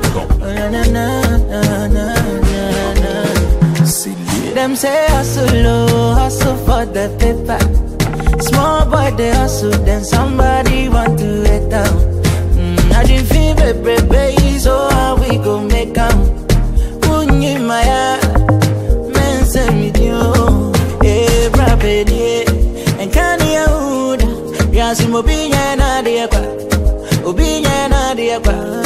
Gmail.com. Them say hustle low, hustle for the paper. Small boy they hustle, then somebody want to get down. Mm, I didn't feel baby, baby, so how we go make out? Put in my eye, men send me new. Eh, brabedie, and can you? Yasimobinya na diapa, obinya na diapa.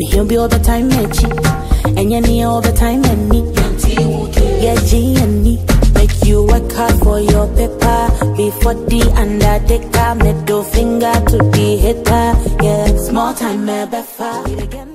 Me here be all the time, me cheap. And you need all the time, and me. Yeah, G and me. Make you work hard for your paper. Before the undertaker, middle finger to the hater. Yeah, small time, me better.